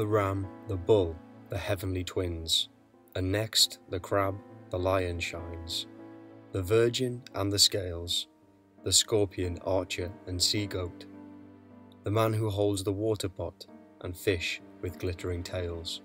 the ram, the bull, the heavenly twins, and next the crab, the lion shines, the virgin and the scales, the scorpion, archer, and sea goat, the man who holds the water pot, and fish with glittering tails.